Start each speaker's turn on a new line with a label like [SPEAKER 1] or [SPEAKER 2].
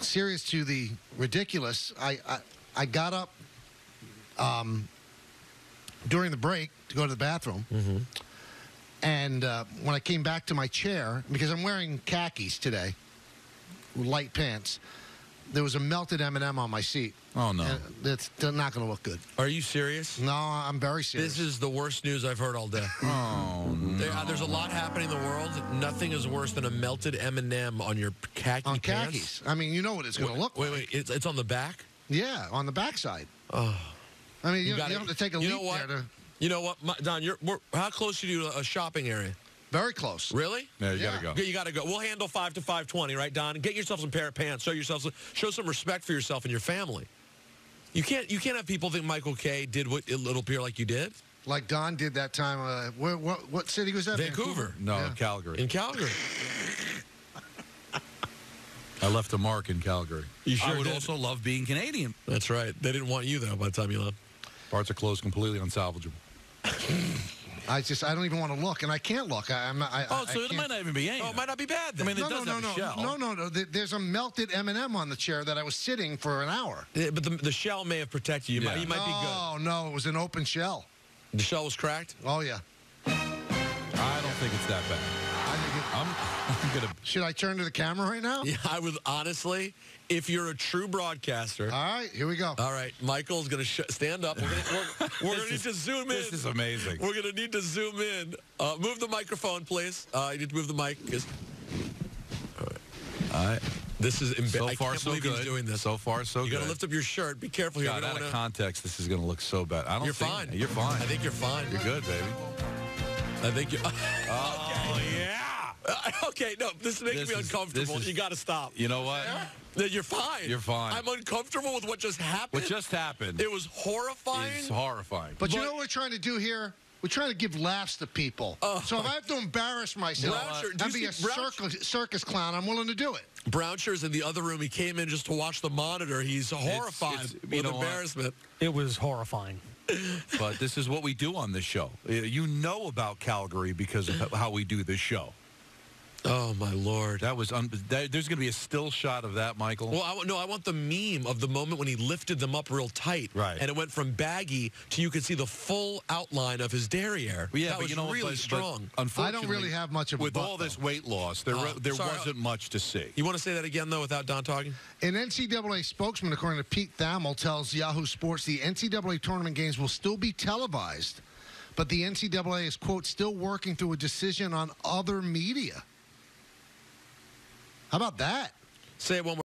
[SPEAKER 1] serious to the ridiculous, I I, I got up um, during the break to go to the bathroom. And uh, when I came back to my chair, because I'm wearing khakis today, light pants, there was a melted M&M on my seat.
[SPEAKER 2] Oh, no.
[SPEAKER 1] And That's not going to look good.
[SPEAKER 3] Are you serious?
[SPEAKER 1] No, I'm very serious.
[SPEAKER 3] This is the worst news I've heard all day.
[SPEAKER 2] Oh,
[SPEAKER 3] There, uh, there's a lot happening in the world. Nothing is worse than a melted M&M on your khaki
[SPEAKER 1] on
[SPEAKER 3] pants.
[SPEAKER 1] khakis. I mean, you know what it's going to look
[SPEAKER 3] Wait,
[SPEAKER 1] like.
[SPEAKER 3] wait, it's, it's on the back.
[SPEAKER 1] Yeah, on the backside.
[SPEAKER 3] Oh,
[SPEAKER 1] I mean, you, you,
[SPEAKER 3] gotta-
[SPEAKER 1] have to take a
[SPEAKER 3] you
[SPEAKER 1] leap
[SPEAKER 3] know what?
[SPEAKER 1] there to
[SPEAKER 3] You know what, My- Don? You're we're, how close are you to a shopping area?
[SPEAKER 1] Very close.
[SPEAKER 3] Really?
[SPEAKER 2] Yeah, you
[SPEAKER 1] Yeah.
[SPEAKER 2] gotta go.
[SPEAKER 3] You got to go. We'll handle five to five twenty, right, Don? Get yourself some pair of pants. Show yourself, some, show some respect for yourself and your family. You can't, you can't have people think Michael Kay did what it'll appear like you did.
[SPEAKER 1] Like Don did that time. Uh, where, what, what city was that?
[SPEAKER 3] Vancouver.
[SPEAKER 2] No,
[SPEAKER 1] Yeah.
[SPEAKER 2] Calgary.
[SPEAKER 3] In Calgary.
[SPEAKER 2] I left a mark in Calgary.
[SPEAKER 3] You sure
[SPEAKER 2] I would
[SPEAKER 3] did.
[SPEAKER 2] also love being Canadian.
[SPEAKER 3] That's right. They didn't want you though by the time you left.
[SPEAKER 2] Parts are closed, completely unsalvageable.
[SPEAKER 1] I just I don't even want to look, and I can't look. I, I'm not. I,
[SPEAKER 2] Oh,
[SPEAKER 1] I,
[SPEAKER 2] so
[SPEAKER 1] I
[SPEAKER 2] it might not even be aimed.
[SPEAKER 3] Oh, it might not be bad. Then.
[SPEAKER 2] I mean, it
[SPEAKER 1] No,
[SPEAKER 2] does
[SPEAKER 1] no,
[SPEAKER 2] have
[SPEAKER 1] no,
[SPEAKER 2] a shell.
[SPEAKER 1] no, no, no. There- There's a melted M&M on the chair that I was sitting for an hour.
[SPEAKER 3] Yeah, but the, the shell may have protected you. You might,
[SPEAKER 2] Yeah.
[SPEAKER 3] you might be good.
[SPEAKER 1] Oh no, it was an open shell.
[SPEAKER 3] The shell was cracked.
[SPEAKER 1] Oh yeah.
[SPEAKER 2] I don't think it's that bad.
[SPEAKER 1] I think it-
[SPEAKER 2] I'm, I'm gonna.
[SPEAKER 1] should I turn to the camera right now?
[SPEAKER 3] Yeah, I would honestly, if you're a true broadcaster.
[SPEAKER 1] All right, here we go.
[SPEAKER 3] all right, Michael's gonna sh- stand up. We're gonna, we're, we're gonna need to zoom in.
[SPEAKER 2] This is amazing.
[SPEAKER 3] We're gonna need to zoom in. Uh, move the microphone, please. Uh, you need to move the mic. 'cause
[SPEAKER 2] All right.
[SPEAKER 3] This is embarrassing.
[SPEAKER 2] So
[SPEAKER 3] I
[SPEAKER 2] far,
[SPEAKER 3] can't
[SPEAKER 2] so good.
[SPEAKER 3] he's doing this.
[SPEAKER 2] So far, so
[SPEAKER 3] you
[SPEAKER 2] good.
[SPEAKER 3] You gotta lift up your shirt. Be careful here.
[SPEAKER 2] God, out of
[SPEAKER 3] wanna-
[SPEAKER 2] context, this is gonna look so bad. I don't.
[SPEAKER 3] You're
[SPEAKER 2] think-
[SPEAKER 3] fine.
[SPEAKER 2] You're fine.
[SPEAKER 3] I think you're fine.
[SPEAKER 2] You're good, baby.
[SPEAKER 3] I think you're.
[SPEAKER 2] Oh yeah.
[SPEAKER 3] okay, no, this is making
[SPEAKER 2] This
[SPEAKER 3] me
[SPEAKER 2] is-
[SPEAKER 3] uncomfortable.
[SPEAKER 2] this is-
[SPEAKER 3] you got to stop.
[SPEAKER 2] You know what?
[SPEAKER 3] No, You're fine.
[SPEAKER 2] You're fine.
[SPEAKER 3] I'm uncomfortable with what just happened.
[SPEAKER 2] What just happened
[SPEAKER 3] It was horrifying.
[SPEAKER 2] is horrifying.
[SPEAKER 1] But, you know what we're trying to do here? We're trying to give laughs to people. so if I have to embarrass myself
[SPEAKER 3] Brownshire- do
[SPEAKER 1] and be a circus, circus clown, I'm willing to do it.
[SPEAKER 3] Brownshires in the other room. He came in just to watch the monitor. He's horrified
[SPEAKER 2] it's- you
[SPEAKER 3] with
[SPEAKER 2] know what?
[SPEAKER 3] embarrassment.
[SPEAKER 4] It was horrifying.
[SPEAKER 2] but this is what we do on this show. Uh, You know about Calgary because of how we do this show.
[SPEAKER 3] Oh my lord.
[SPEAKER 2] That was un- that, there's going to be a still shot of that, Michael.
[SPEAKER 3] Well, I, no, I want the meme of the moment when he lifted them up real tight,
[SPEAKER 2] Right.
[SPEAKER 3] And it went from baggy to you could see the full outline of his derriere.
[SPEAKER 2] Well, yeah,
[SPEAKER 3] that
[SPEAKER 2] but
[SPEAKER 3] was
[SPEAKER 2] you know, what,
[SPEAKER 3] really
[SPEAKER 2] but-
[SPEAKER 3] strong.
[SPEAKER 2] But unfortunately, I don't
[SPEAKER 1] really have much of a
[SPEAKER 2] with
[SPEAKER 1] butt,
[SPEAKER 2] all this
[SPEAKER 1] though.
[SPEAKER 2] weight loss. There,
[SPEAKER 3] Oh,
[SPEAKER 2] there
[SPEAKER 3] sorry.
[SPEAKER 2] wasn't much to see.
[SPEAKER 3] you want to say that again though, without Don talking?
[SPEAKER 1] An NCAA spokesman, according to Pete Thamel, tells Yahoo Sports the NCAA tournament games will still be televised, but the NCAA is, quote, still working through a decision on other media. How about that?
[SPEAKER 3] Say it one more.